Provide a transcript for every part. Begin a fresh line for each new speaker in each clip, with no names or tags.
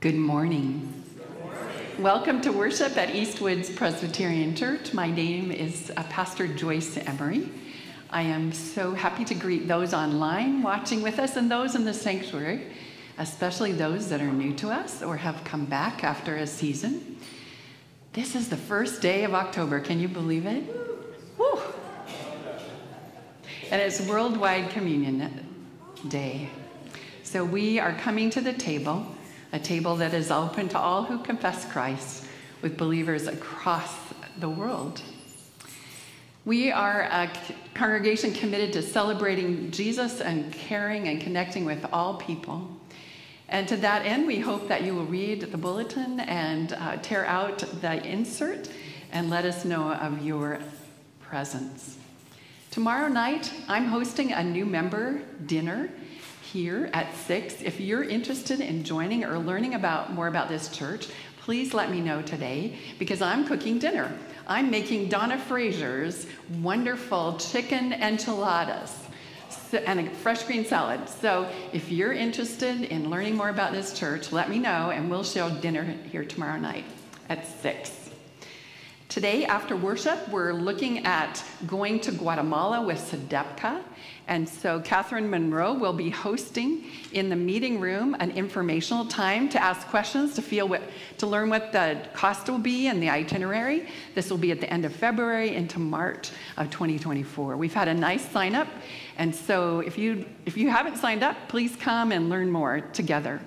Good morning. Welcome to worship at Eastwoods Presbyterian Church. My name is uh, Pastor Joyce Emery. I am so happy to greet those online watching with us and those in the sanctuary, especially those that are new to us or have come back after a season. This is the first day of October. Can you believe it? Woo. And it's Worldwide Communion Day. So we are coming to the table a table that is open to all who confess Christ with believers across the world. We are a congregation committed to celebrating Jesus and caring and connecting with all people. And to that end, we hope that you will read the bulletin and uh, tear out the insert and let us know of your presence. Tomorrow night, I'm hosting a new member dinner here at 6. If you're interested in joining or learning about more about this church, please let me know today because I'm cooking dinner. I'm making Donna Frazier's wonderful chicken enchiladas and a fresh green salad. So if you're interested in learning more about this church, let me know and we'll share dinner here tomorrow night at 6. Today, after worship, we're looking at going to Guatemala with CEDEPCA. And so Catherine Monroe will be hosting in the meeting room an informational time to ask questions, to feel what, to learn what the cost will be and the itinerary. This will be at the end of February into March of 2024. We've had a nice sign up, and so if you if you haven't signed up, please come and learn more together.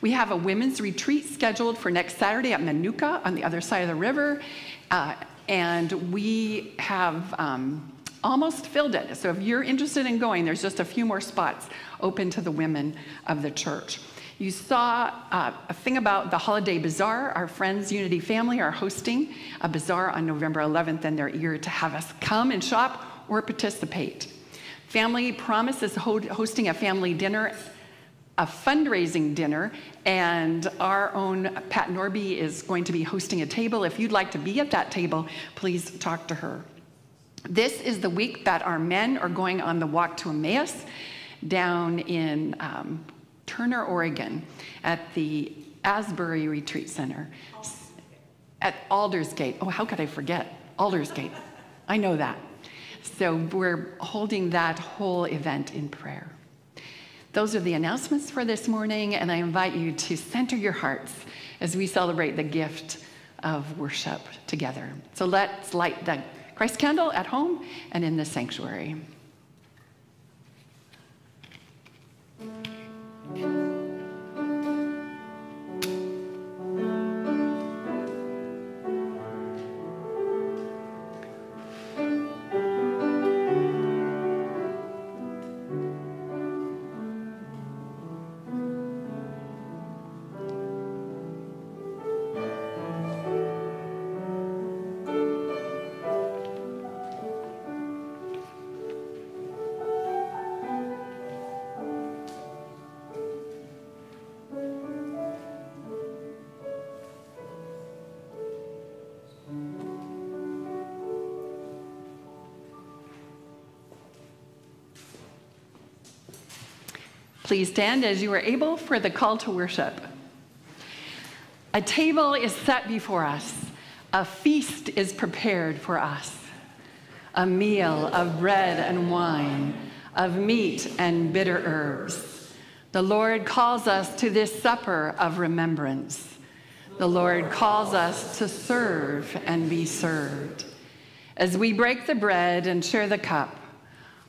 We have a women's retreat scheduled for next Saturday at Menucha on the other side of the river, uh, and we have. Um, almost filled it. So if you're interested in going, there's just a few more spots open to the women of the church. You saw uh, a thing about the holiday bazaar. Our friends, Unity Family, are hosting a bazaar on November 11th, and they're eager to have us come and shop or participate. Family Promise is ho- hosting a family dinner, a fundraising dinner, and our own Pat Norby is going to be hosting a table. If you'd like to be at that table, please talk to her. This is the week that our men are going on the walk to Emmaus down in um, Turner, Oregon, at the Asbury Retreat Center at Aldersgate. Oh, how could I forget? Aldersgate. I know that. So we're holding that whole event in prayer. Those are the announcements for this morning, and I invite you to center your hearts as we celebrate the gift of worship together. So let's light the Christ candle at home and in the sanctuary. Please stand as you are able for the call to worship. A table is set before us, a feast is prepared for us, a meal of bread and wine, of meat and bitter herbs. The Lord calls us to this supper of remembrance. The Lord calls us to serve and be served. As we break the bread and share the cup,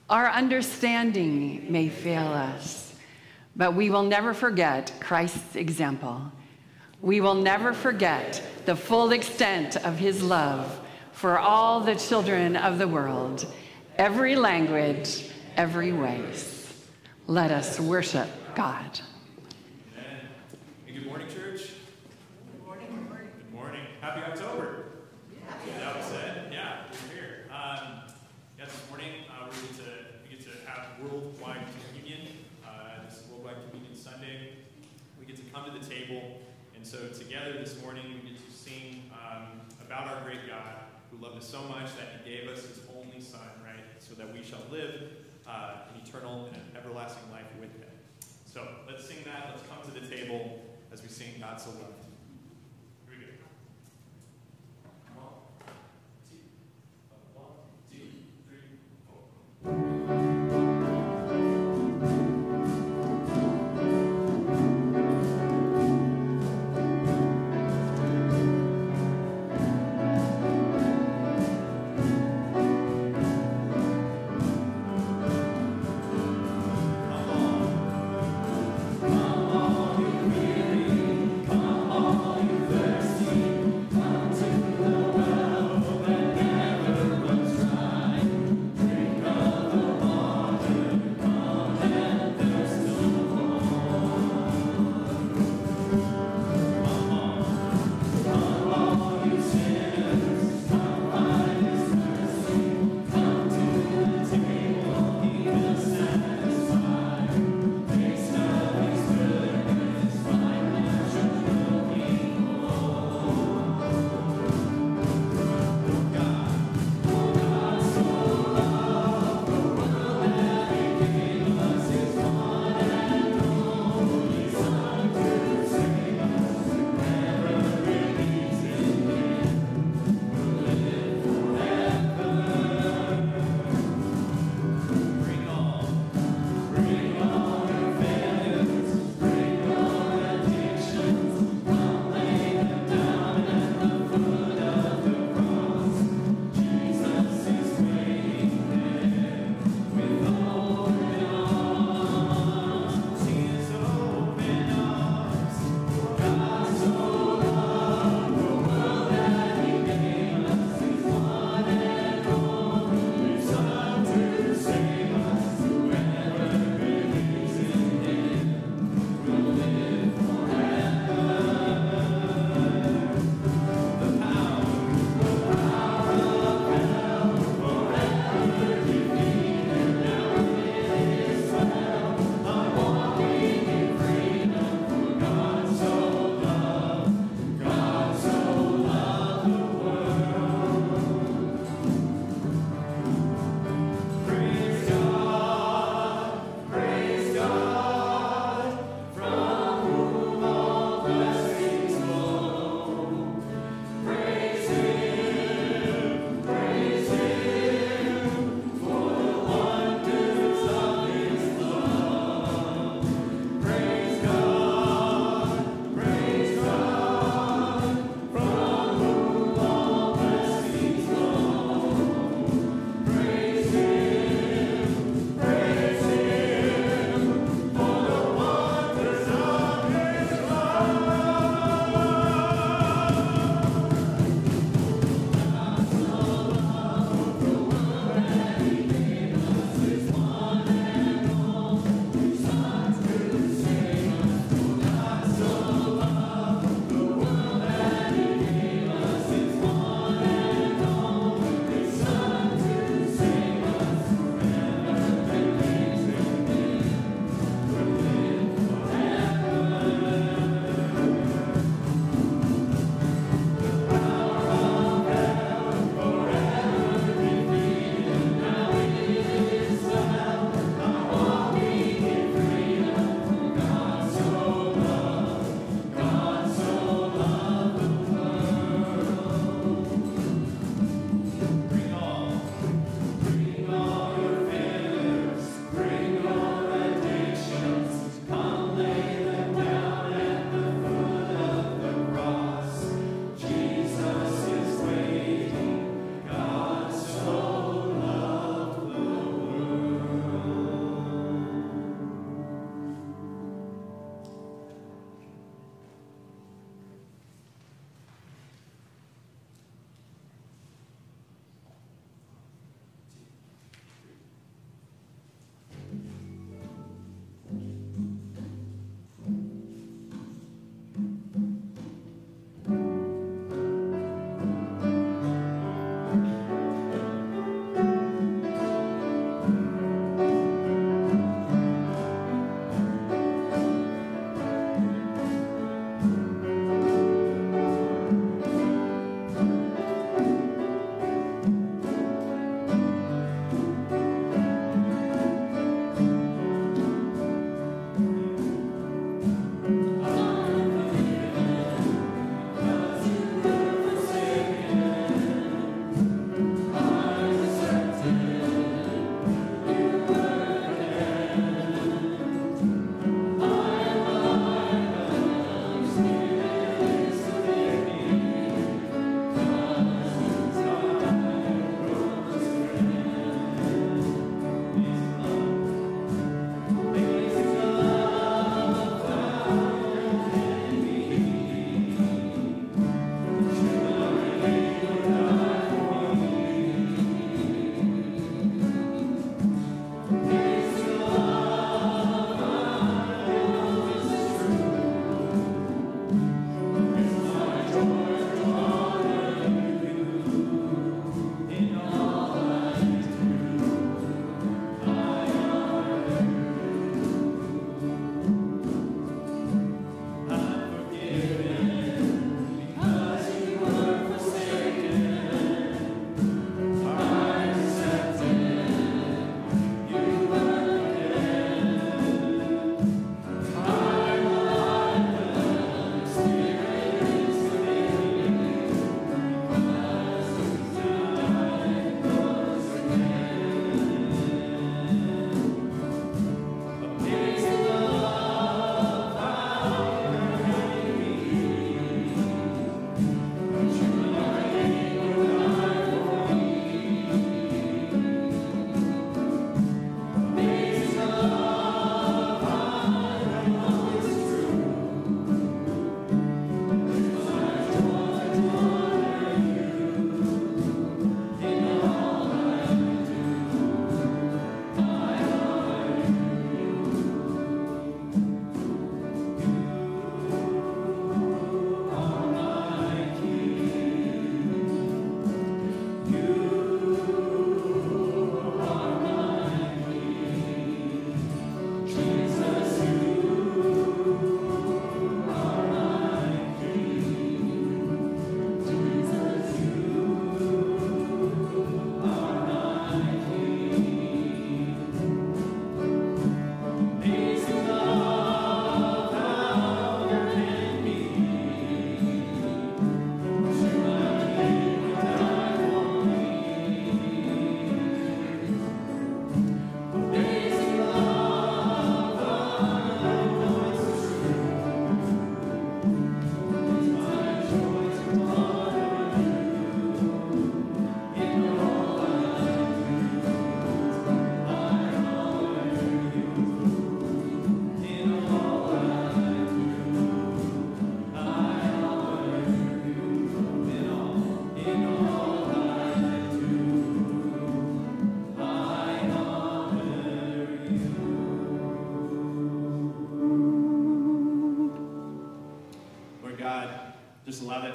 our understanding may fail us but we will never forget Christ's example. We will never forget the full extent of his love for all the children of the world, every language, every race. Let us worship God.
So together this morning, we get to sing um, about our great God who loved us so much that he gave us his only Son, right? So that we shall live uh, an eternal and an everlasting life with him. So let's sing that. Let's come to the table as we sing God So Loved.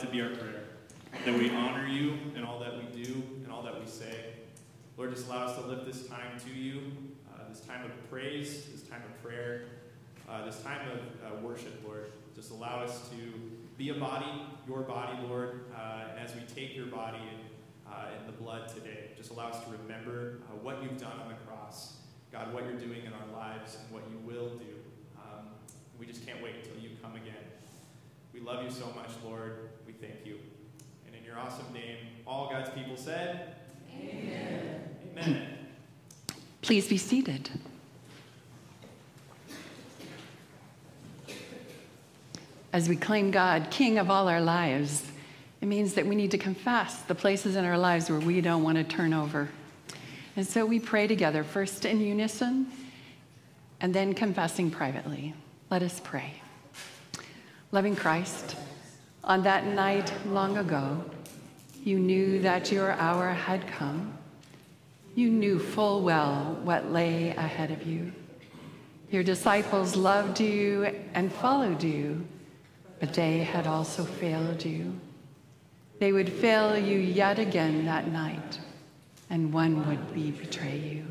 To be our prayer. That we honor you in all that we do and all that we say. Lord, just allow us to lift this time to you, uh, this time of praise, this time of prayer, uh, this time of uh, worship, Lord. Just allow us to be a body, your body, Lord, uh, as we take your body and, uh, the blood today. Just allow us to remember uh, what you've done on the cross, God, what you're doing in our lives, and what you will do. Um, we just can't wait until you come again. We love you so much, Lord. Thank you. And in your awesome name, all God's people said, Amen. Amen.
Please be seated. As we claim God, King of all our lives, it means that we need to confess the places in our lives where we don't want to turn over. And so we pray together, first in unison and then confessing privately. Let us pray. Loving Christ, on that night long ago, you knew that your hour had come. You knew full well what lay ahead of you. Your disciples loved you and followed you, but they had also failed you. They would fail you yet again that night, and one would be betray you.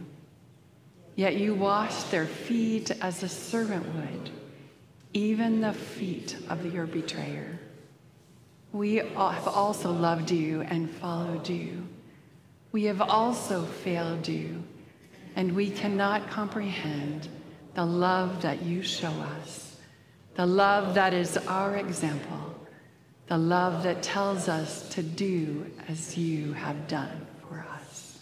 Yet you washed their feet as a servant would, even the feet of your betrayer. We have also loved you and followed you. We have also failed you, and we cannot comprehend the love that you show us, the love that is our example, the love that tells us to do as you have done for us.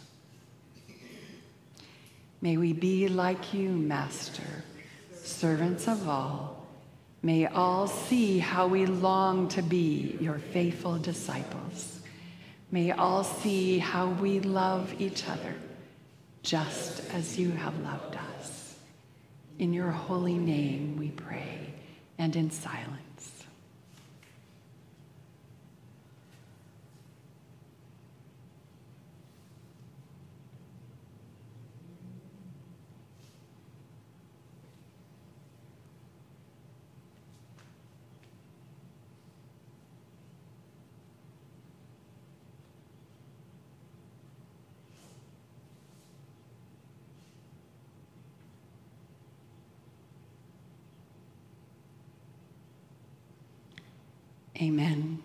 May we be like you, Master, servants of all. May all see how we long to be your faithful disciples. May all see how we love each other, just as you have loved us. In your holy name we pray, and in silence. Amen.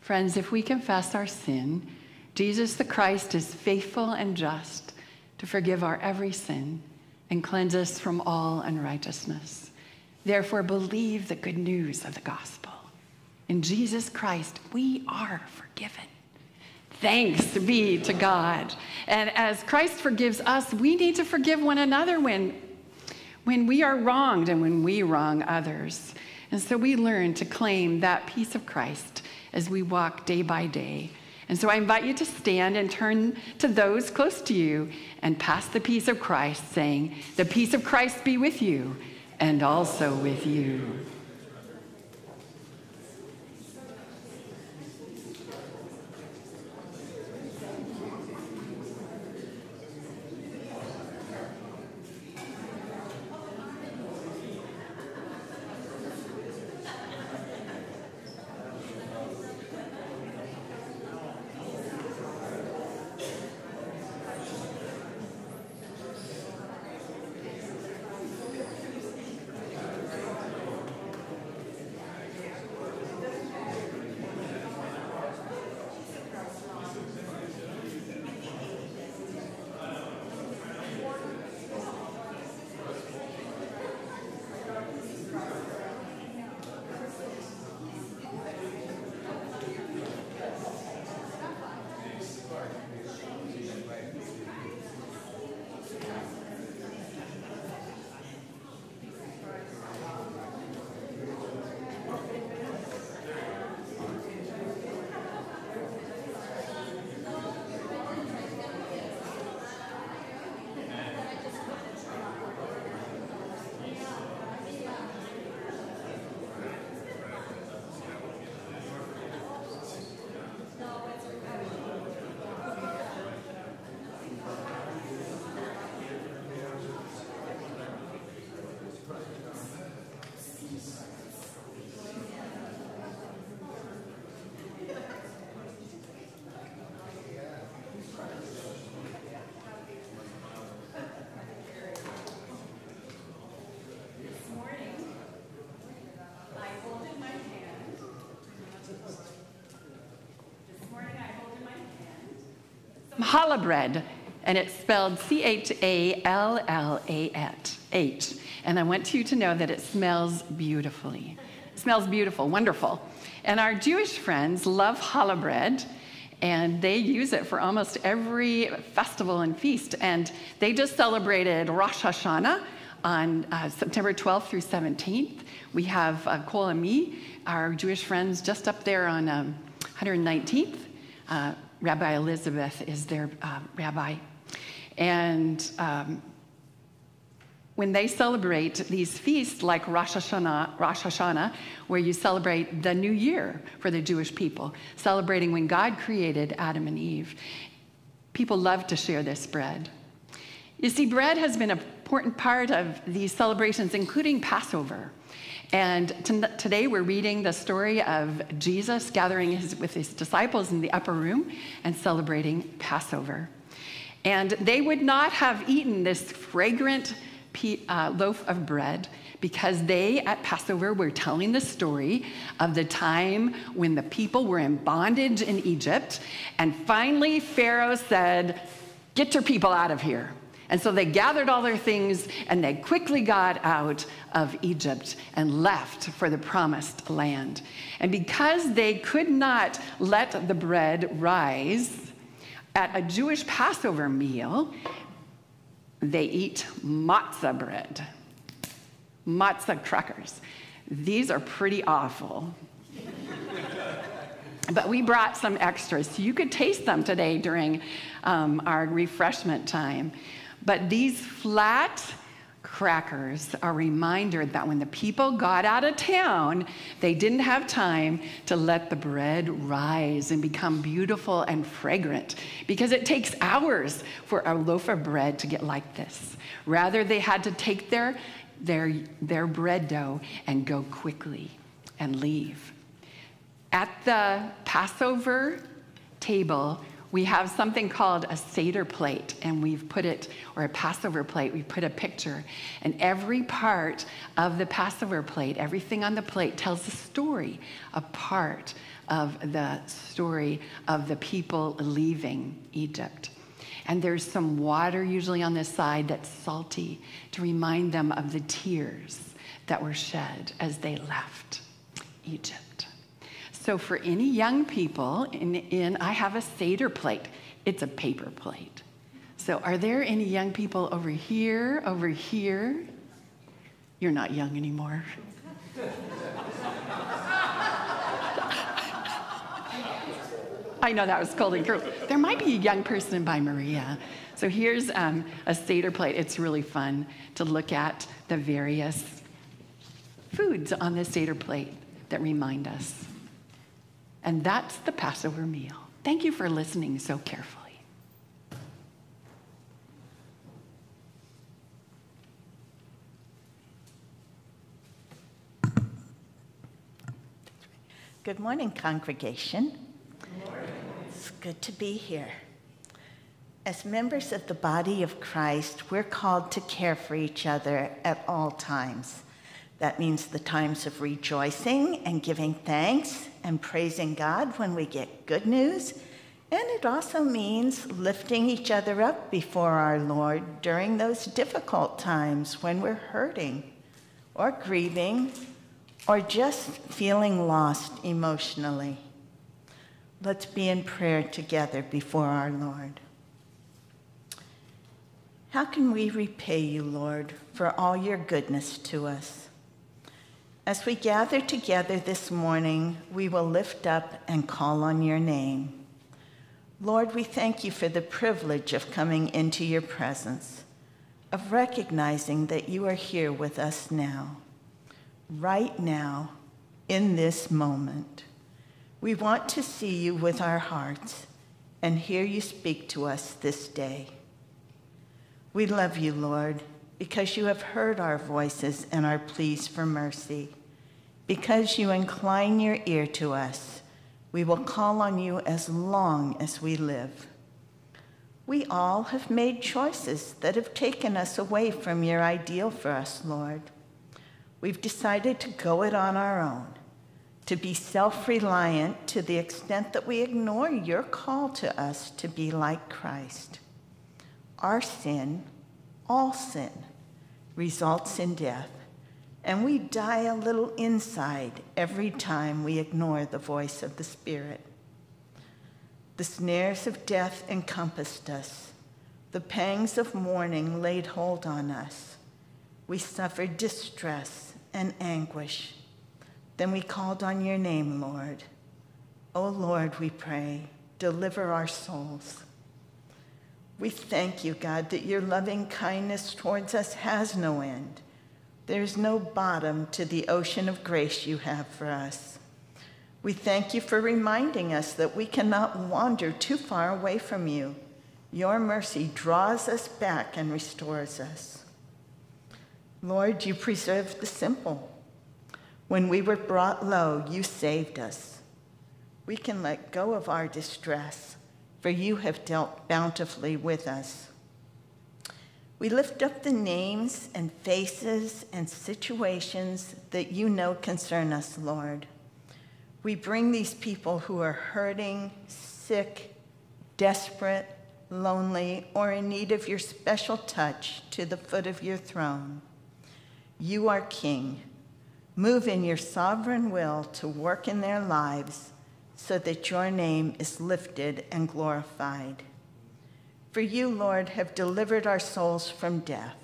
Friends, if we confess our sin, Jesus the Christ is faithful and just to forgive our every sin and cleanse us from all unrighteousness. Therefore, believe the good news of the gospel. In Jesus Christ, we are forgiven. Thanks be to God. And as Christ forgives us, we need to forgive one another when, when we are wronged and when we wrong others. And so we learn to claim that peace of Christ as we walk day by day. And so I invite you to stand and turn to those close to you and pass the peace of Christ, saying, The peace of Christ be with you and also with you. Challah bread, and it's spelled C H A L L A H. And I want you to know that it smells beautifully. It smells beautiful, wonderful. And our Jewish friends love challah bread, and they use it for almost every festival and feast. And they just celebrated Rosh Hashanah on uh, September 12th through 17th. We have uh, Kol Ami, our Jewish friends, just up there on um, 119th. Uh, rabbi Elizabeth is their uh, rabbi. And um, when they celebrate these feasts like Rosh Hashanah, Rosh Hashanah, where you celebrate the new year for the Jewish people, celebrating when God created Adam and Eve, people love to share this bread. You see, bread has been an important part of these celebrations, including Passover. And today we're reading the story of Jesus gathering his, with his disciples in the upper room and celebrating Passover. And they would not have eaten this fragrant uh, loaf of bread because they at Passover were telling the story of the time when the people were in bondage in Egypt. And finally, Pharaoh said, Get your people out of here. And so they gathered all their things and they quickly got out of Egypt and left for the promised land. And because they could not let the bread rise at a Jewish Passover meal, they eat matzah bread, matzah crackers. These are pretty awful. but we brought some extras, so you could taste them today during um, our refreshment time. But these flat, crackers are a reminder that when the people got out of town, they didn't have time to let the bread rise and become beautiful and fragrant because it takes hours for a loaf of bread to get like this. Rather, they had to take their, their, their bread dough and go quickly and leave. At the Passover table, we have something called a Seder plate, and we've put it, or a Passover plate, we've put a picture. And every part of the Passover plate, everything on the plate tells a story, a part of the story of the people leaving Egypt. And there's some water usually on this side that's salty to remind them of the tears that were shed as they left Egypt. So for any young people, in, in I have a Seder plate. It's a paper plate. So are there any young people over here, over here? You're not young anymore. I know that was cold and cruel. There might be a young person by Maria. So here's um, a Seder plate. It's really fun to look at the various foods on the Seder plate that remind us. And that's the Passover meal. Thank you for listening so carefully.
Good morning, congregation. Good morning. It's good to be here. As members of the body of Christ, we're called to care for each other at all times. That means the times of rejoicing and giving thanks and praising God when we get good news. And it also means lifting each other up before our Lord during those difficult times when we're hurting or grieving or just feeling lost emotionally. Let's be in prayer together before our Lord. How can we repay you, Lord, for all your goodness to us? As we gather together this morning, we will lift up and call on your name. Lord, we thank you for the privilege of coming into your presence, of recognizing that you are here with us now, right now, in this moment. We want to see you with our hearts and hear you speak to us this day. We love you, Lord, because you have heard our voices and our pleas for mercy. Because you incline your ear to us, we will call on you as long as we live. We all have made choices that have taken us away from your ideal for us, Lord. We've decided to go it on our own, to be self reliant to the extent that we ignore your call to us to be like Christ. Our sin, all sin, results in death, and we die a little inside every time we ignore the voice of the Spirit. The snares of death encompassed us, the pangs of mourning laid hold on us. We suffered distress and anguish. Then we called on your name, Lord. O oh Lord, we pray, deliver our souls. We thank you, God, that your loving kindness towards us has no end. There's no bottom to the ocean of grace you have for us. We thank you for reminding us that we cannot wander too far away from you. Your mercy draws us back and restores us. Lord, you preserve the simple. When we were brought low, you saved us. We can let go of our distress, for you have dealt bountifully with us. We lift up the names and faces and situations that you know concern us, Lord. We bring these people who are hurting, sick, desperate, lonely, or in need of your special touch to the foot of your throne. You are King. Move in your sovereign will to work in their lives so that your name is lifted and glorified. For you, Lord, have delivered our souls from death,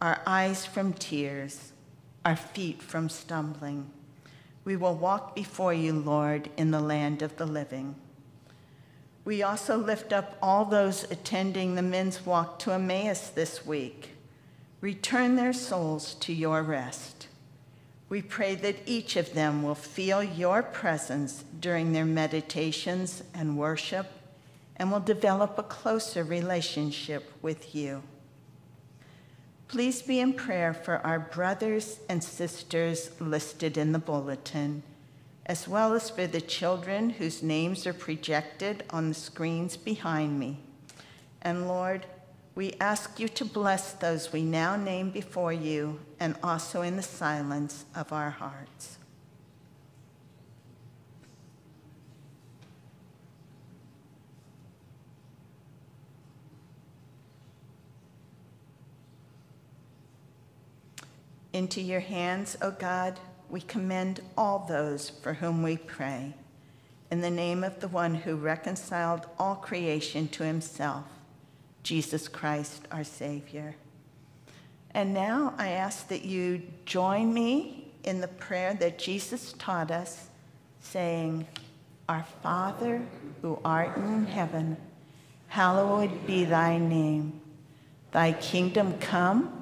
our eyes from tears, our feet from stumbling. We will walk before you, Lord, in the land of the living. We also lift up all those attending the men's walk to Emmaus this week. Return their souls to your rest. We pray that each of them will feel your presence during their meditations and worship and will develop a closer relationship with you. Please be in prayer for our brothers and sisters listed in the bulletin, as well as for the children whose names are projected on the screens behind me. And Lord, we ask you to bless those we now name before you and also in the silence of our hearts. Into your hands, O God, we commend all those for whom we pray. In the name of the one who reconciled all creation to himself Jesus Christ, our Savior. And now I ask that you join me in the prayer that Jesus taught us, saying, Our Father who art in heaven, hallowed be thy name. Thy kingdom come,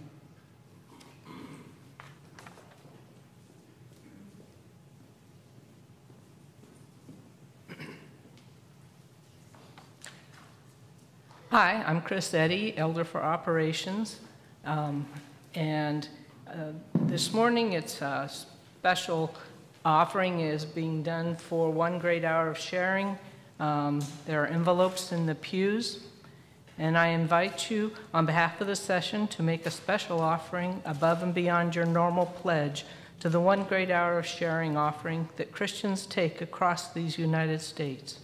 Hi, I'm Chris Eddy, Elder for Operations. Um, and uh, this morning it's a special offering is being done for one great hour of sharing. Um, there are envelopes in the pews. And I invite you, on behalf of the session, to make a special offering above and beyond your normal pledge to the one great hour of sharing offering that Christians take across these United States.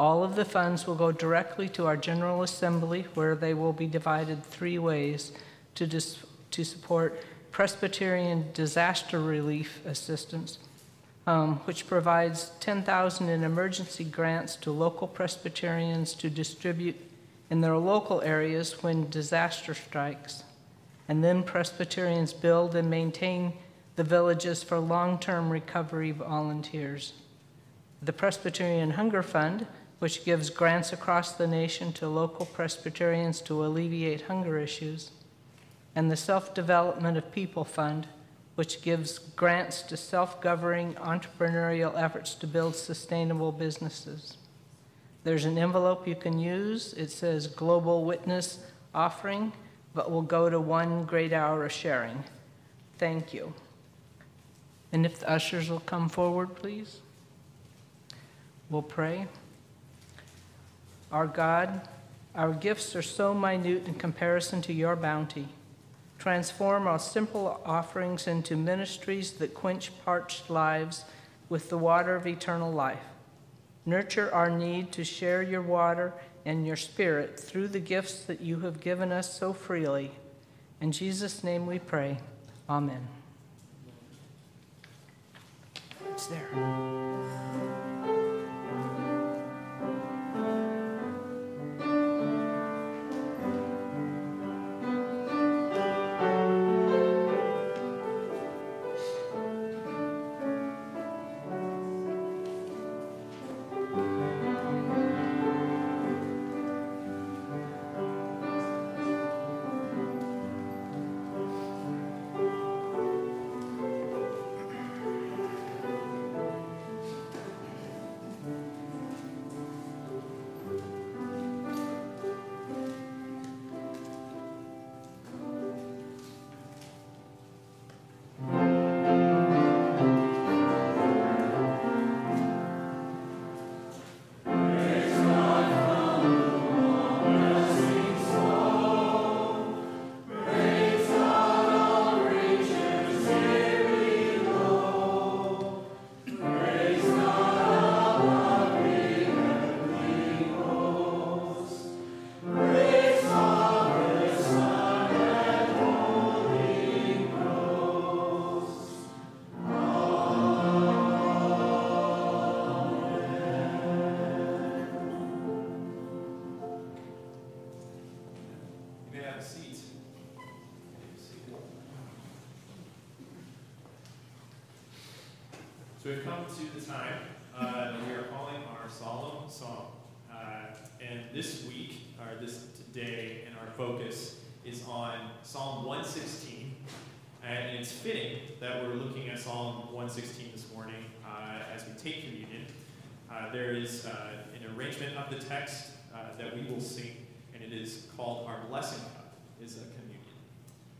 All of the funds will go directly to our General Assembly, where they will be divided three ways to, dis- to support Presbyterian disaster relief assistance, um, which provides 10,000 in emergency grants to local Presbyterians to distribute in their local areas when disaster strikes. And then Presbyterians build and maintain the villages for long-term recovery volunteers. The Presbyterian Hunger Fund which gives grants across the nation to local Presbyterians to alleviate hunger issues, and the Self Development of People Fund, which gives grants to self-governing entrepreneurial efforts to build sustainable businesses. There's an envelope you can use. It says Global Witness Offering, but will go to one great hour of sharing. Thank you. And if the ushers will come forward, please. We'll pray. Our God, our gifts are so minute in comparison to your bounty. Transform our simple offerings into ministries that quench parched lives with the water of eternal life. Nurture our need to share your water and your spirit through the gifts that you have given us so freely. In Jesus' name we pray. Amen. It's there.
To the time uh, that we are calling our solemn song. Uh, and this week, or this today, and our focus is on Psalm 116. And it's fitting that we're looking at Psalm 116 this morning uh, as we take communion. Uh, there is uh, an arrangement of the text uh, that we will sing, and it is called Our Blessing Cup, is a communion.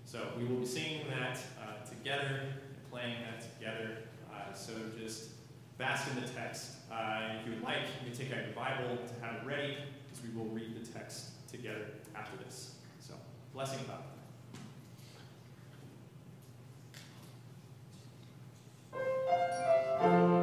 So we will be singing that together, and playing that together. So just bask in the text. Uh, if you would like, you can take out your Bible to have it ready, because we will read the text together after this. So, blessing cup.
Christ,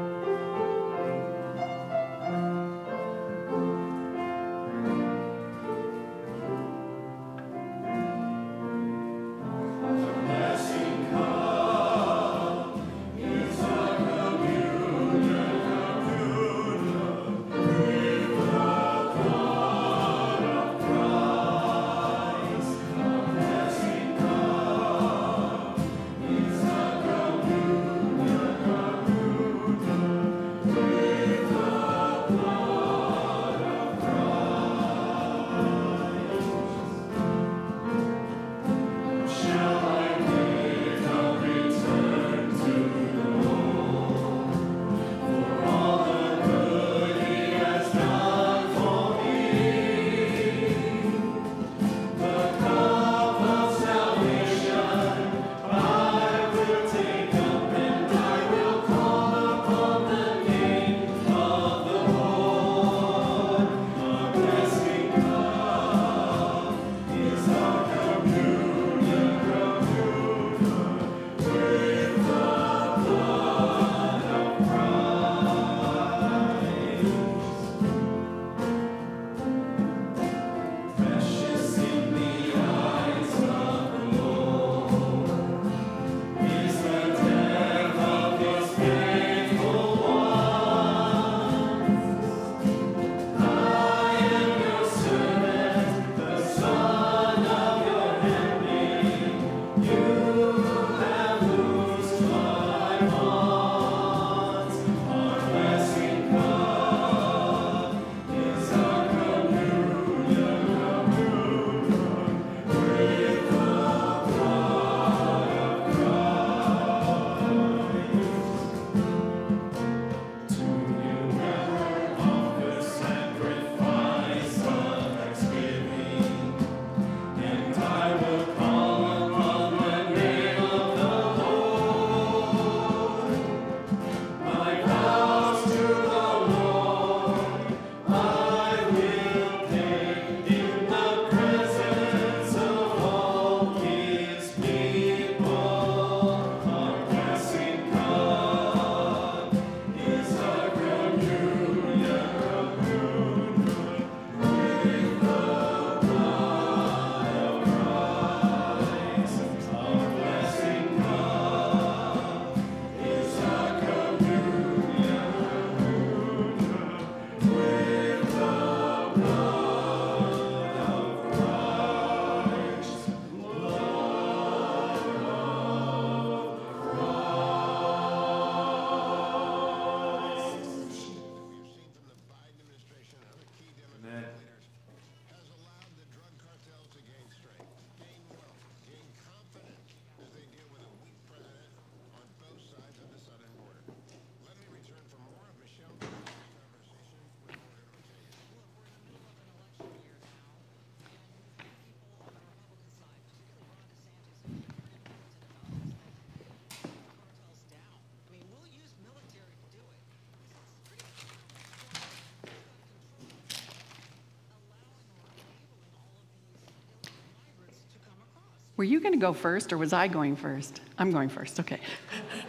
Were you going to go first or was I going first? I'm going first, okay.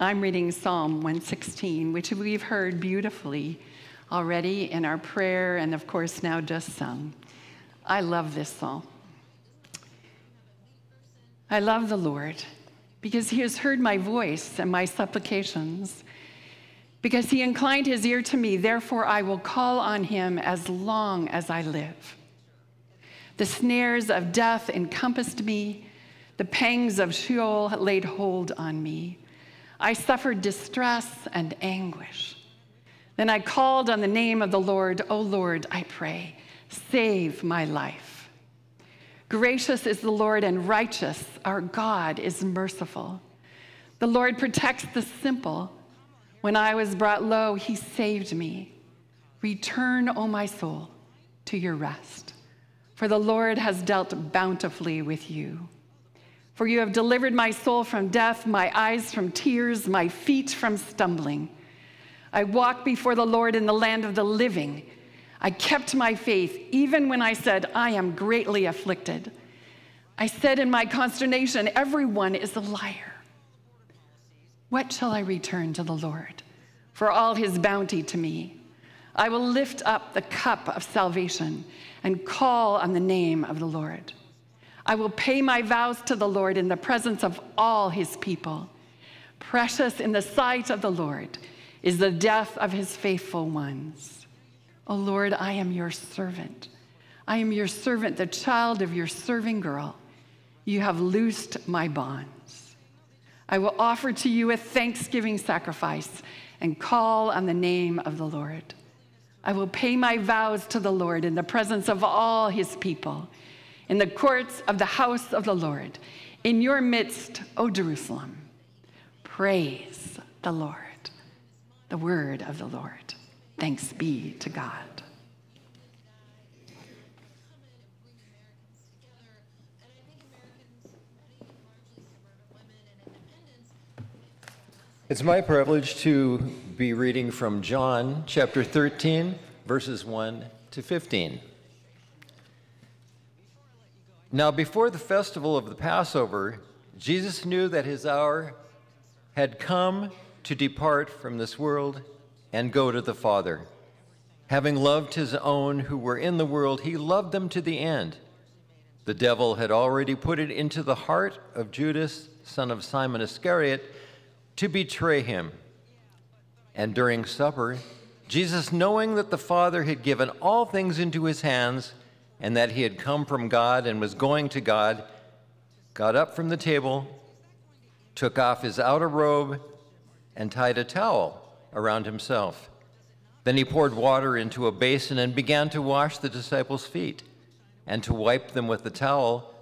I'm reading Psalm 116, which we've heard beautifully already in our prayer and, of course, now just sung. I love this psalm. I love the Lord because he has heard my voice and my supplications. Because he inclined his ear to me, therefore I will call on him as long as I live. The snares of death encompassed me, the pangs of Sheol laid hold on me. I suffered distress and anguish. Then I called on the name of the Lord, O Lord, I pray, save my life. Gracious is the Lord and righteous. Our God is merciful. The Lord protects the simple. When I was brought low, he saved me. Return, O my soul, to your rest, for the Lord has dealt bountifully with you. For you have delivered my soul from death, my eyes from tears, my feet from stumbling. I walked before the Lord in the land of the living. I kept my faith even when I said, I am greatly afflicted. I said in my consternation, Everyone is a liar. What shall I return to the Lord for all his bounty to me? I will lift up the cup of salvation and call on the name of the Lord. I will pay my vows to the Lord in the presence of all his people. Precious in the sight of the Lord is the death of his faithful ones. O Lord, I am your servant. I am your servant, the child of your serving girl. You have loosed my bonds. I will offer to you a thanksgiving sacrifice and call on the name of the Lord. I will pay my vows to the Lord in the presence of all his people, in the courts of the house of the Lord, in your midst, O Jerusalem. Praise the Lord. The word of the Lord. Thanks be to God.
It's my privilege to be reading from John chapter 13, verses 1 to 15. Now, before the festival of the Passover, Jesus knew that his hour had come to depart from this world and go to the Father. Having loved his own who were in the world, he loved them to the end. The devil had already put it into the heart of Judas, son of Simon Iscariot, to betray him. And during supper, Jesus, knowing that the Father had given all things into his hands and that he had come from God and was going to God, got up from the table, took off his outer robe, and tied a towel around himself. Then he poured water into a basin and began to wash the disciples' feet and to wipe them with the towel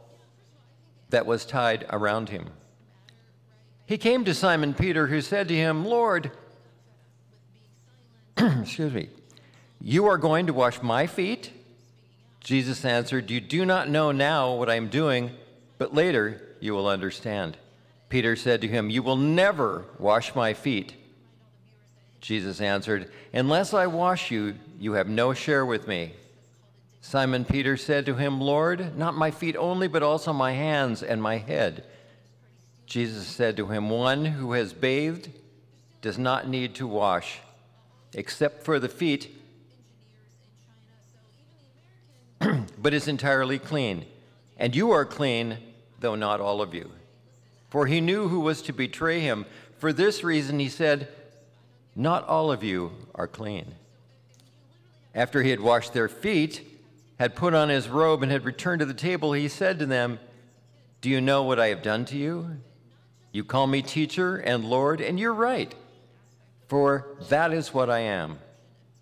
that was tied around him. He came to Simon Peter, who said to him, Lord, excuse me, you are going to wash my feet? Jesus answered, You do not know now what I am doing, but later you will understand. Peter said to him, You will never wash my feet. Jesus answered, Unless I wash you, you have no share with me. Simon Peter said to him, Lord, not my feet only, but also my hands and my head. Jesus said to him, One who has bathed does not need to wash, except for the feet, but is entirely clean. And you are clean, though not all of you. For he knew who was to betray him. For this reason, he said, Not all of you are clean. After he had washed their feet, had put on his robe, and had returned to the table, he said to them, Do you know what I have done to you? You call me teacher and Lord, and you're right, for that is what I am.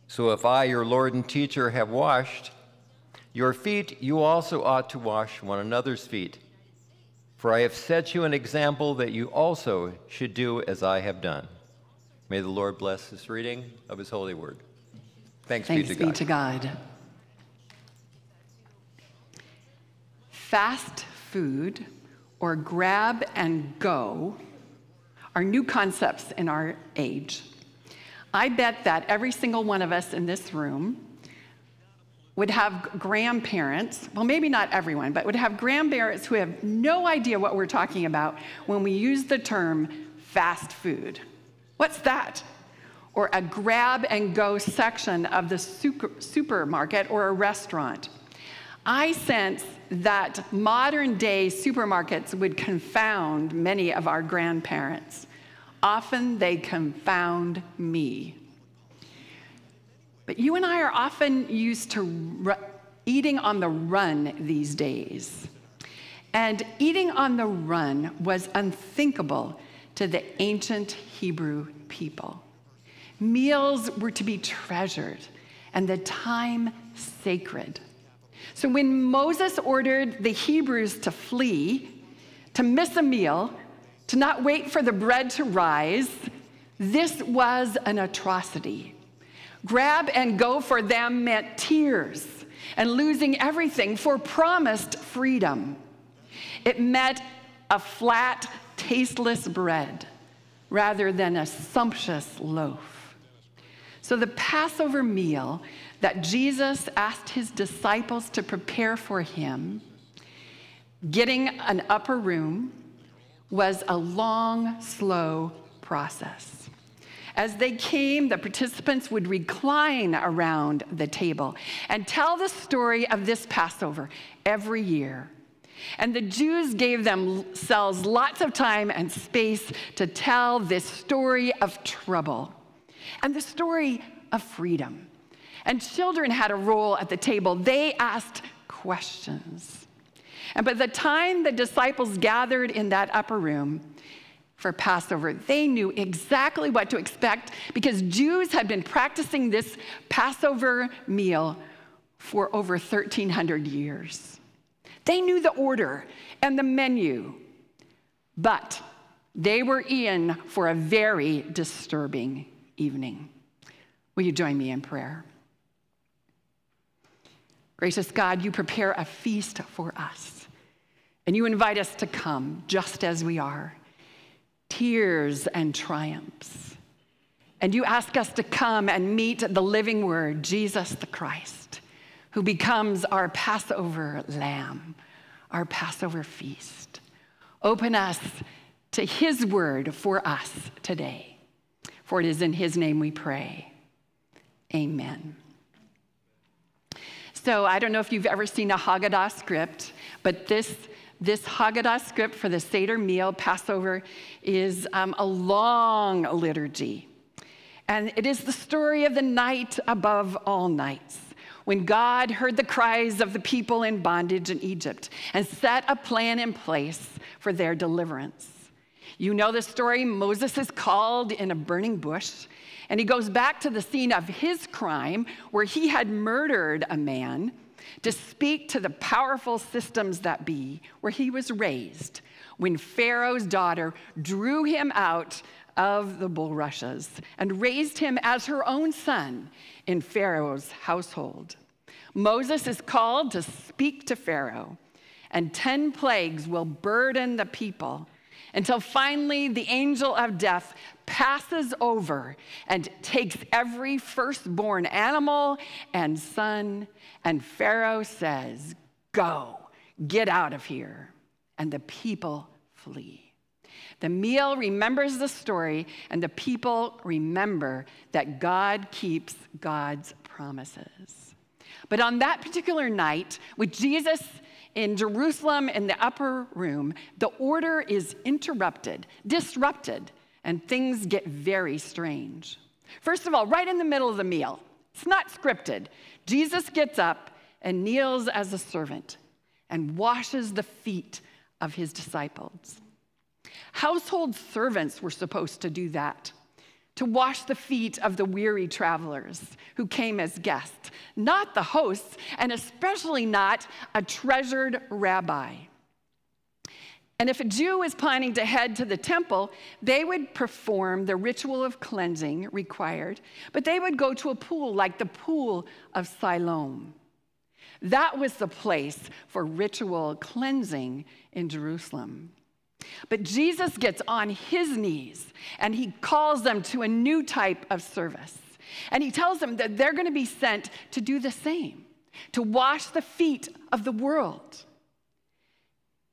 So if I, your Lord and teacher, have washed your feet, you also ought to wash one another's feet. For I have set you an example that you also should do as I have done. May the Lord bless this reading of his holy word. Thanks,
Thanks
be to God.
be to God. Fast food or grab and go are new concepts in our age. I bet that every single one of us in this room would have grandparents, well, maybe not everyone, but would have grandparents who have no idea what we're talking about when we use the term fast food. What's that? Or a grab and go section of the super, supermarket or a restaurant. I sense that modern day supermarkets would confound many of our grandparents. Often they confound me. But you and I are often used to eating on the run these days. And eating on the run was unthinkable to the ancient Hebrew people. Meals were to be treasured and the time sacred. So when Moses ordered the Hebrews to flee, to miss a meal, to not wait for the bread to rise, this was an atrocity. Grab and go for them meant tears and losing everything for promised freedom. It meant a flat, tasteless bread rather than a sumptuous loaf. So the Passover meal that Jesus asked his disciples to prepare for him, getting an upper room, was a long, slow process. As they came, the participants would recline around the table and tell the story of this Passover every year. And the Jews gave themselves lots of time and space to tell this story of trouble and the story of freedom. And children had a role at the table. They asked questions. And by the time the disciples gathered in that upper room for Passover, they knew exactly what to expect because Jews had been practicing this Passover meal for over 1,300 years. They knew the order and the menu, but they were in for a very disturbing evening. Will you join me in prayer? Gracious God, you prepare a feast for us, and you invite us to come just as we are tears and triumphs. And you ask us to come and meet the living word, Jesus the Christ, who becomes our Passover lamb, our Passover feast. Open us to his word for us today. For it is in his name we pray. Amen. So I don't know if you've ever seen a Haggadah script, but this, this Haggadah script for the Seder meal, Passover, is um, a long liturgy. And it is the story of the night above all nights, when God heard the cries of the people in bondage in Egypt and set a plan in place for their deliverance. You know the story. Moses is called in a burning bush and he goes back to the scene of his crime where he had murdered a man to speak to the powerful systems that be where he was raised when Pharaoh's daughter drew him out of the bulrushes and raised him as her own son in Pharaoh's household. Moses is called to speak to Pharaoh, and 10 plagues will burden the people until finally the angel of death passes over and takes every firstborn animal and son. And Pharaoh says, Go, get out of here. And the people flee. The meal remembers the story, and the people remember that God keeps God's promises. But on that particular night, with Jesus in Jerusalem in the upper room, the order is interrupted, disrupted, and things get very strange. First of all, right in the middle of the meal, it's not scripted. Jesus gets up and kneels as a servant and washes the feet of his disciples. Household servants were supposed to do that. To wash the feet of the weary travelers who came as guests, not the hosts, and especially not a treasured rabbi. And if a Jew is planning to head to the temple, they would perform the ritual of cleansing required, but they would go to a pool like the pool of Siloam. That was the place for ritual cleansing in Jerusalem. But Jesus gets on his knees and he calls them to a new type of service. And he tells them that they're going to be sent to do the same, to wash the feet of the world.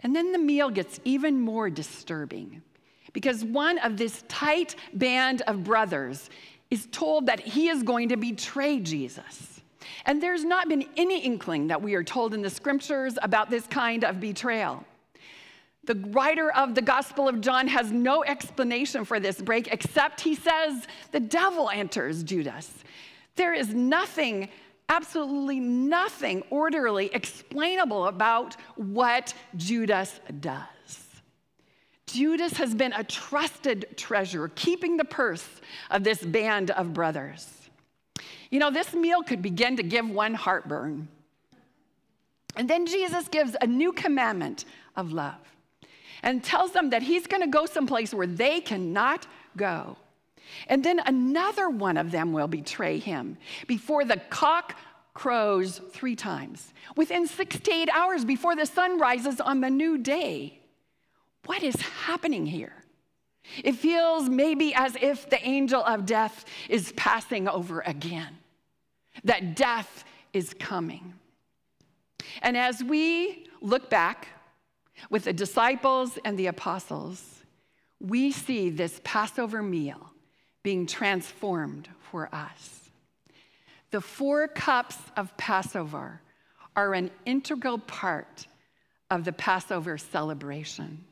And then the meal gets even more disturbing because one of this tight band of brothers is told that he is going to betray Jesus. And there's not been any inkling that we are told in the scriptures about this kind of betrayal. The writer of the Gospel of John has no explanation for this break except he says the devil enters Judas. There is nothing, absolutely nothing orderly explainable about what Judas does. Judas has been a trusted treasurer, keeping the purse of this band of brothers. You know, this meal could begin to give one heartburn. And then Jesus gives a new commandment of love and tells them that he's going to go someplace where they cannot go. And then another one of them will betray him before the cock crows three times, within six to eight hours before the sun rises on the new day. What is happening here? It feels maybe as if the angel of death is passing over again, that death is coming. And as we look back with the disciples and the apostles, we see this Passover meal being transformed for us. The four cups of Passover are an integral part of the Passover celebration.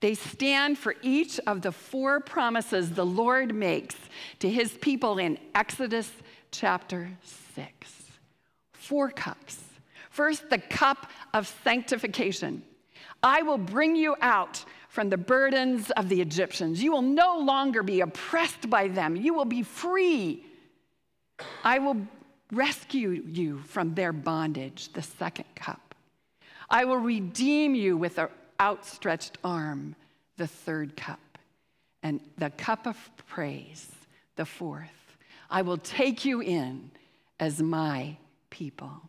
They stand for each of the four promises the Lord makes to his people in Exodus chapter 6. Four cups. First, the cup of sanctification. I will bring you out from the burdens of the Egyptians. You will no longer be oppressed by them. You will be free. I will rescue you from their bondage, the second cup. I will redeem you with an outstretched arm, the third cup. And the cup of praise, the fourth. I will take you in as my people.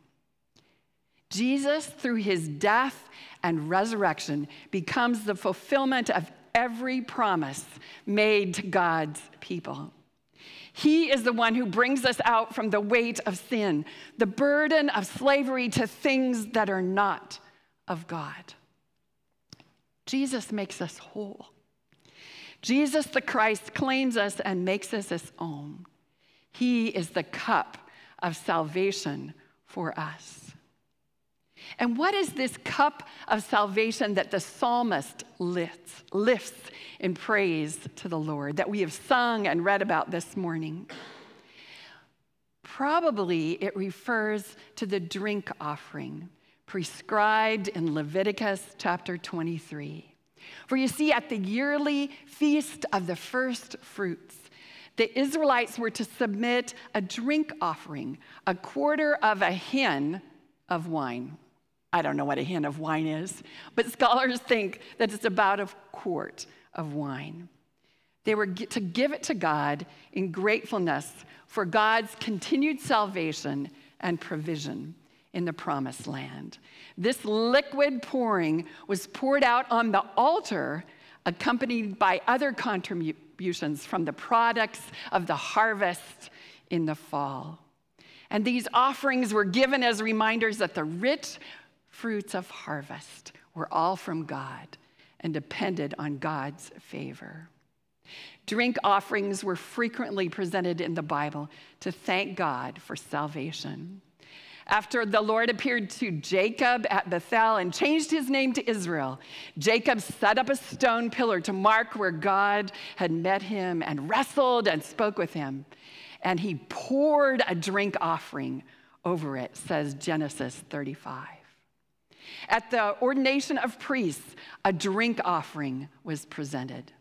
Jesus, through his death and resurrection, becomes the fulfillment of every promise made to God's people. He is the one who brings us out from the weight of sin, the burden of slavery to things that are not of God. Jesus makes us whole. Jesus the Christ claims us and makes us his own. He is the cup of salvation for us. And what is this cup of salvation that the psalmist lifts, lifts in praise to the Lord that we have sung and read about this morning? Probably it refers to the drink offering prescribed in Leviticus chapter 23. For you see, at the yearly feast of the first fruits, the Israelites were to submit a drink offering, a quarter of a hin of wine. I don't know what a hin of wine is, but scholars think that it's about a quart of wine. They were to give it to God in gratefulness for God's continued salvation and provision in the promised land. This liquid pouring was poured out on the altar, accompanied by other contributions from the products of the harvest in the fall. And these offerings were given as reminders that the rich fruits of harvest were all from God and depended on God's favor. Drink offerings were frequently presented in the Bible to thank God for salvation. After the Lord appeared to Jacob at Bethel and changed his name to Israel, Jacob set up a stone pillar to mark where God had met him and wrestled and spoke with him. And he poured a drink offering over it, says Genesis 35. At the ordination of priests, a drink offering was presented.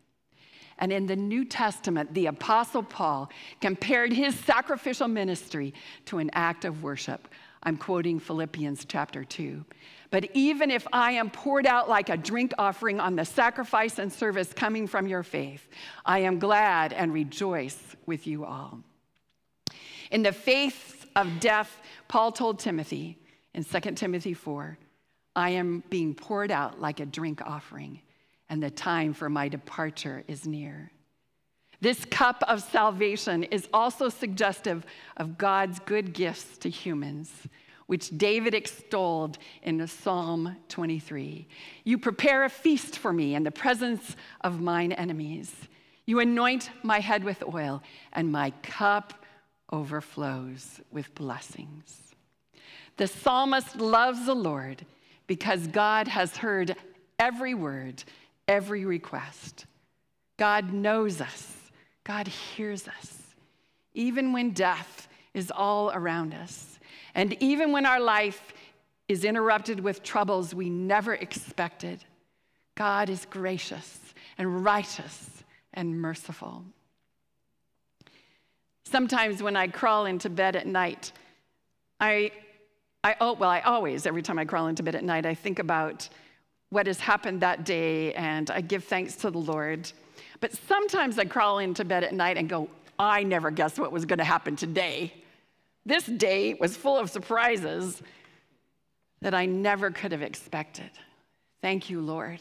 And in the New Testament, the Apostle Paul compared his sacrificial ministry to an act of worship. I'm quoting Philippians chapter 2. But even if I am poured out like a drink offering on the sacrifice and service coming from your faith, I am glad and rejoice with you all. In the face of death, Paul told Timothy in 2 Timothy 4 I am being poured out like a drink offering, and the time for my departure is near. This cup of salvation is also suggestive of God's good gifts to humans, which David extolled in Psalm 23. You prepare a feast for me in the presence of mine enemies. You anoint my head with oil, and my cup overflows with blessings. The psalmist loves the Lord because God has heard every word, every request. God knows us, God hears us, even when death is all around us, and even when our life is interrupted with troubles we never expected. God is gracious and righteous and merciful. Sometimes when I crawl into bed at night, I, I oh, well, I always, every time I crawl into bed at night, I think about what has happened that day and I give thanks to the Lord. But sometimes I crawl into bed at night and go, I never guessed what was going to happen today. This day was full of surprises that I never could have expected. Thank you, Lord,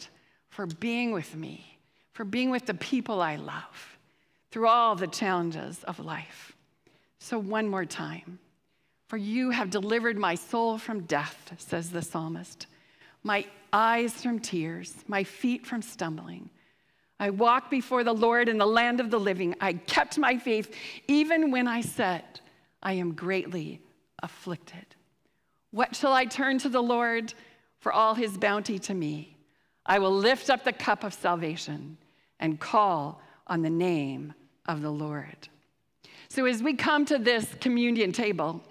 for being with me, for being with the people I love through all the challenges of life. So, one more time. For you have delivered my soul from death, says the psalmist, my eyes from tears, my feet from stumbling. I walked before the Lord in the land of the living. I kept my faith even when I said, I am greatly afflicted. What shall I turn to the Lord for all his bounty to me? I will lift up the cup of salvation and call on the name of the Lord. So, as we come to this communion table,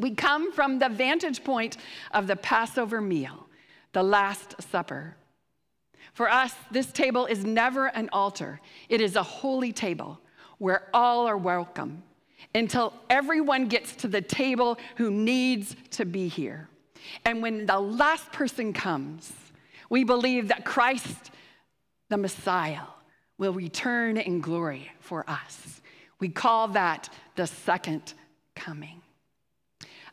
we come from the vantage point of the Passover meal, the Last Supper. For us, this table is never an altar, it is a holy table where all are welcome until everyone gets to the table who needs to be here. And when the last person comes, we believe that Christ, the Messiah, will return in glory for us. We call that the second coming.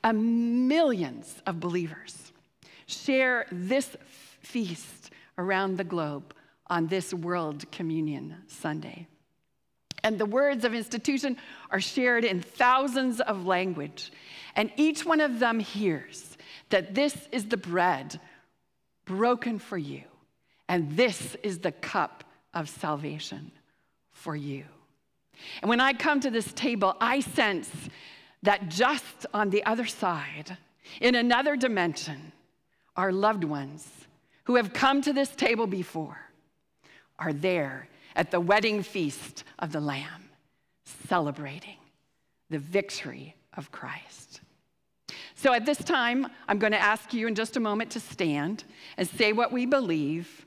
A millions of believers share this feast around the globe on this World Communion Sunday. And the words of institution are shared in thousands of language, and each one of them hears that this is the bread broken for you, and this is the cup of salvation for you. And when I come to this table, I sense that just on the other side, in another dimension, our loved ones who have come to this table before are there at the wedding feast of the Lamb, celebrating the victory of Christ. So at this time, I'm going to ask you in just a moment to stand and say what we believe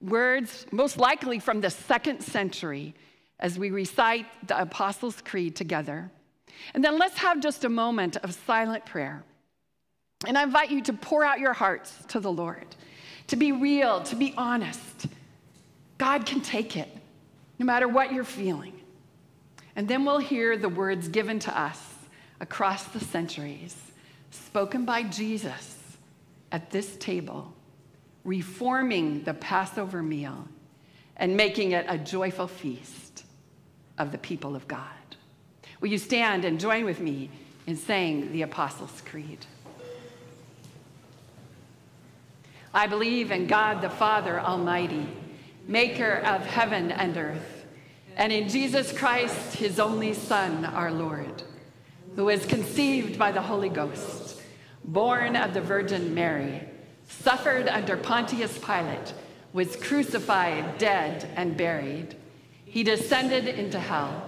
words most likely from the second century as we recite the Apostles' Creed together. And then let's have just a moment of silent prayer. And I invite you to pour out your hearts to the Lord, to be real, to be honest. God can take it, no matter what you're feeling. And then we'll hear the words given to us across the centuries, spoken by Jesus at this table reforming the Passover meal and making it a joyful feast of the people of God. Will you stand and join with me in saying the Apostles' Creed? I believe in God the Father Almighty, maker of heaven and earth, and in Jesus Christ, his only Son, our Lord, who was conceived by the Holy Ghost, born of the Virgin Mary suffered under Pontius Pilate, was crucified, dead, and buried. He descended into hell.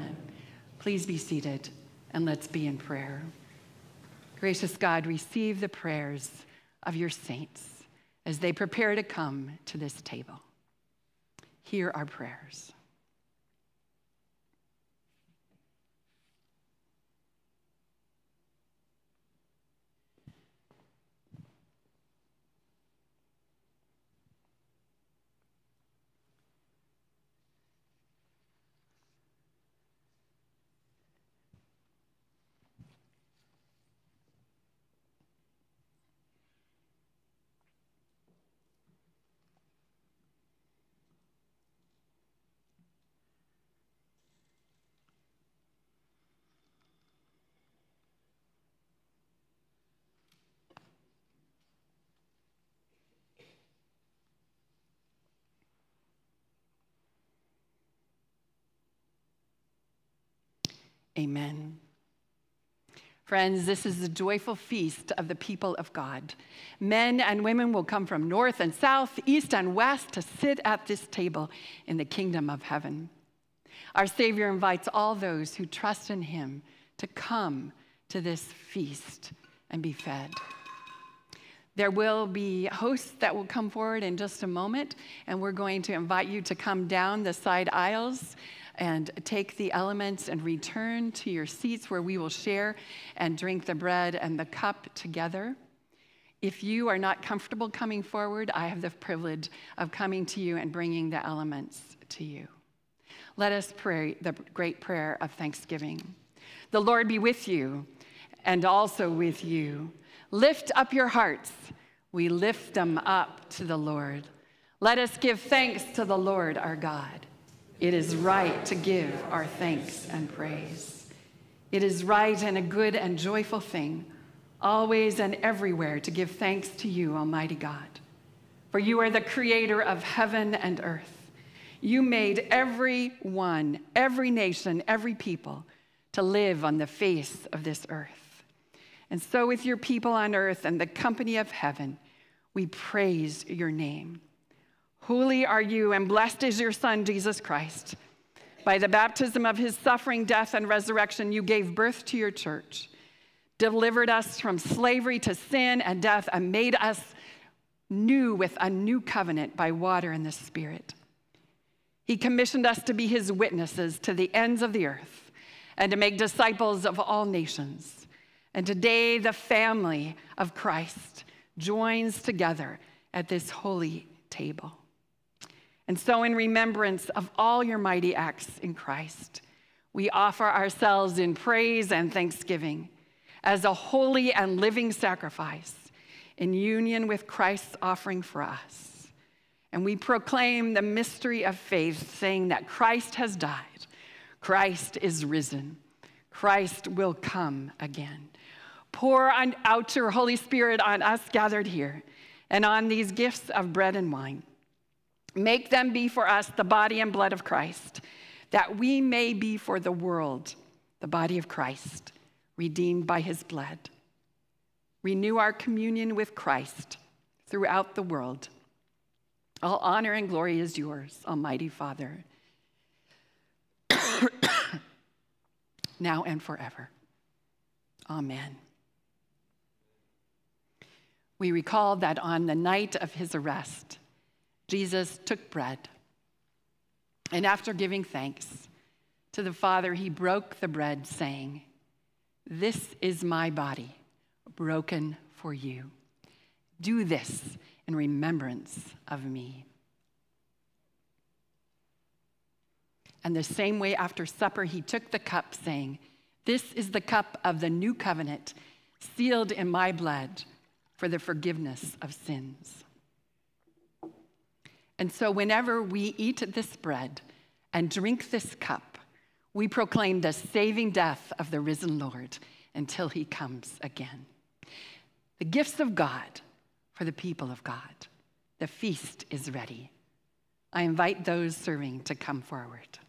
Please be seated and let's be in prayer. Gracious God, receive the prayers of your saints as they prepare to come to this table. Hear our prayers. Amen. Friends, this is the joyful feast of the people of God. Men and women will come from north and south, east and west to sit at this table in the kingdom of heaven. Our Savior invites all those who trust in Him to come to this feast and be fed. There will be hosts that will come forward in just a moment, and we're going to invite you to come down the side aisles and take the elements and return to your seats where we will share and drink the bread and the cup together. If you are not comfortable coming forward, I have the privilege of coming to you and bringing the elements to you. Let us pray the great prayer of thanksgiving. The Lord be with you and also with you. Lift up your hearts. We lift them up to the Lord. Let us give thanks to the Lord our God. It is right to give our thanks and praise. It is right and a good and joyful thing, always and everywhere, to give thanks to you, Almighty God. For you are the creator of heaven and earth. You made every one, every nation, every people to live on the face of this earth. And so, with your people on earth and the company of heaven, we praise your name. Holy are you, and blessed is your Son, Jesus Christ. By the baptism of his suffering, death, and resurrection, you gave birth to your church, delivered us from slavery to sin and death, and made us new with a new covenant by water and the Spirit. He commissioned us to be his witnesses to the ends of the earth and to make disciples of all nations. And today, the family of Christ joins together at this holy table. And so, in remembrance of all your mighty acts in Christ, we offer ourselves in praise and thanksgiving as a holy and living sacrifice in union with Christ's offering for us. And we proclaim the mystery of faith, saying that Christ has died, Christ is risen, Christ will come again. Pour out your Holy Spirit on us gathered here and on these gifts of bread and wine Make them be for us the body and blood of Christ, that we may be for the world the body of Christ, redeemed by his blood. Renew our communion with Christ throughout the world. All honor and glory is yours, Almighty Father, now and forever. Amen. We recall that on the night of his arrest, Jesus took bread, and after giving thanks to the Father, he broke the bread, saying, This is my body, broken for you. Do this in remembrance of me. And the same way after supper, he took the cup, saying, This is the cup of the new covenant, sealed in my blood for the forgiveness of sins. And so, whenever we eat this bread and drink this cup, we proclaim the saving death of the risen Lord until he comes again. The gifts of God for the people of God. The feast is ready. I invite those serving to come forward.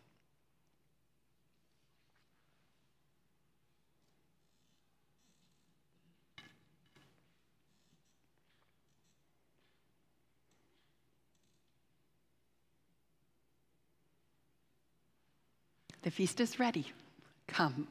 The feast is ready. Come.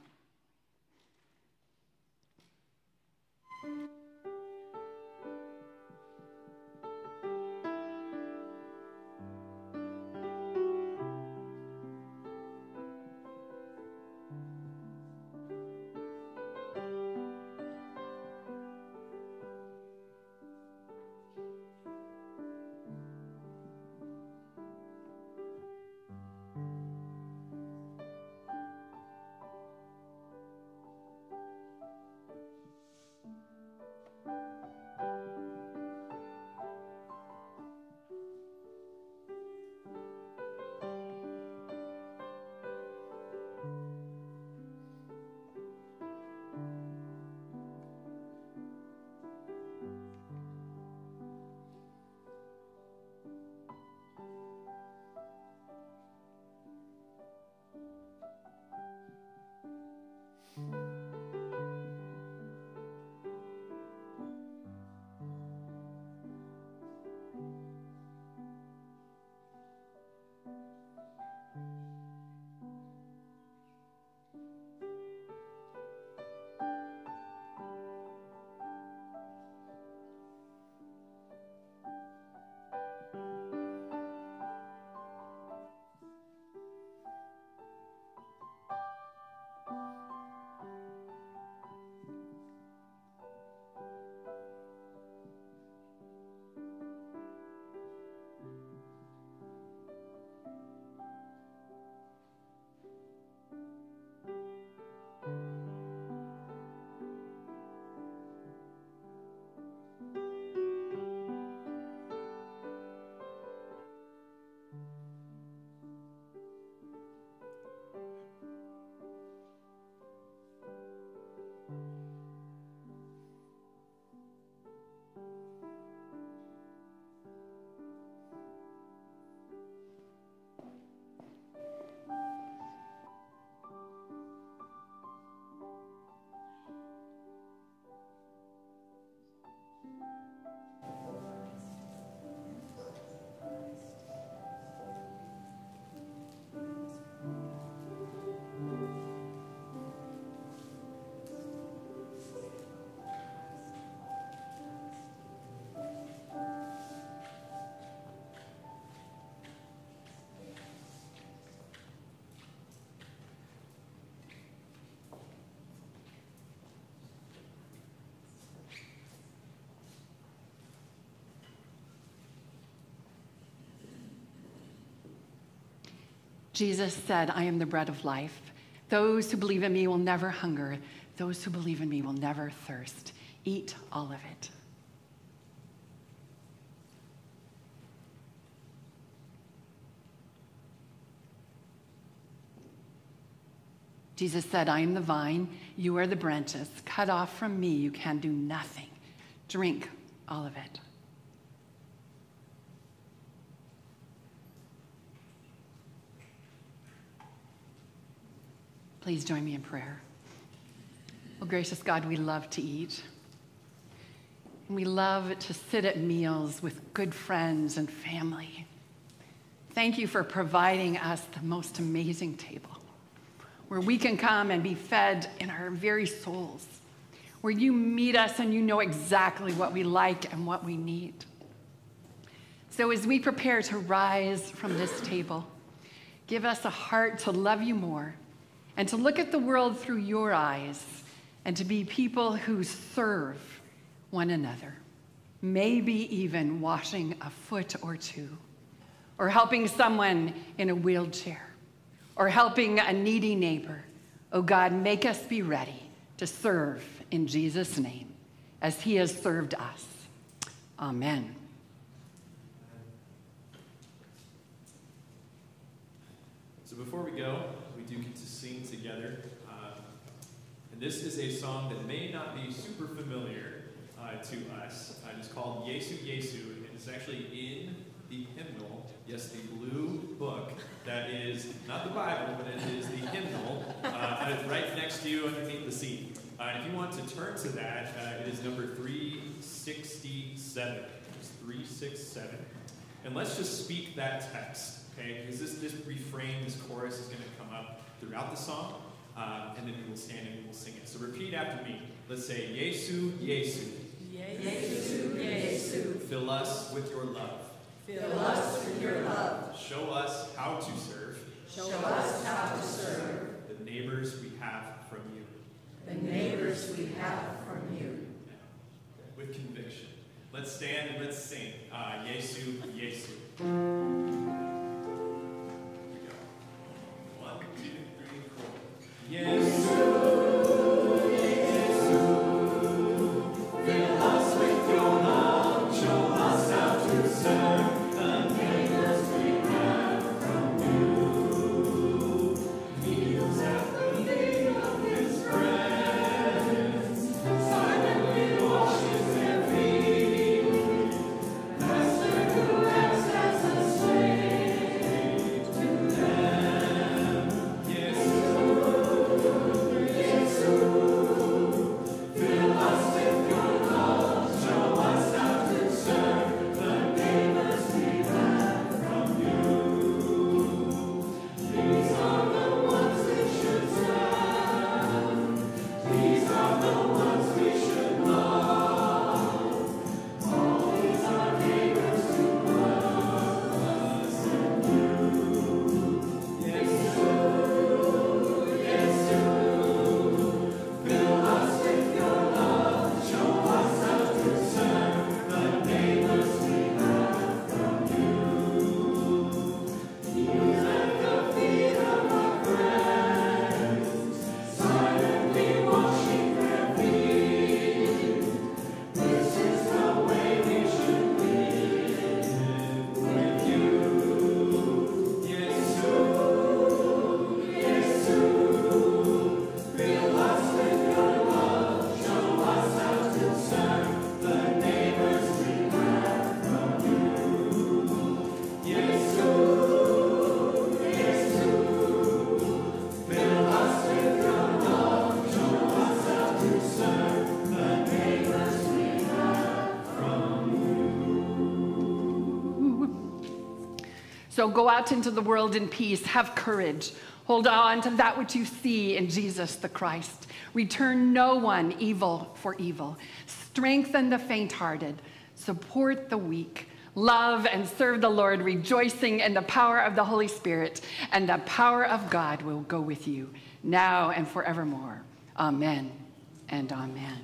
Jesus said, I am the bread of life. Those who believe in me will never hunger. Those who believe in me will never thirst. Eat all of it. Jesus said, I am the vine, you are the branches. Cut off from me, you can do nothing. Drink all of it. Please join me in prayer. Oh, gracious God, we love to eat. And we love to sit at meals with good friends and family. Thank you for providing us the most amazing table where we can come and be fed in our very souls, where you meet us and you know exactly what we like and what we need. So, as we prepare to rise from this table, give us a heart to love you more and to look at the world through your eyes and to be people who serve one another, maybe even washing a foot or two, or helping someone in a wheelchair, or helping a needy neighbor. Oh God, make us be ready to serve in Jesus' name as he has served us. Amen.
So before we go, we do get to together. Uh, and this is a song that may not be super familiar uh, to us. Uh, it's called Yesu Yesu, and it's actually in the hymnal, yes, the blue book that is not the Bible, but it is the hymnal uh, right next to you underneath the seat. Uh, if you want to turn to that, uh, it is number 367. It's 367. And let's just speak that text, okay? Because this, this refrain, this chorus is going to throughout the song, uh, and then we will stand and we will sing it. So repeat after me. Let's say, Yesu, Yesu. Yesu, Yesu. Fill us with your love. Fill us with your love. Show us how to serve. Show us how to serve. The neighbors we have from you. The neighbors we have from you. With conviction. Let's stand and let's sing. Uh, Yesu, Yesu. Yesu.
So go out into the world in peace. Have courage. Hold on to that which you see in Jesus the Christ. Return no one evil for evil. Strengthen the faint hearted. Support the weak. Love and serve the Lord, rejoicing in the power of the Holy Spirit. And the power of God will go with you now and forevermore. Amen and amen.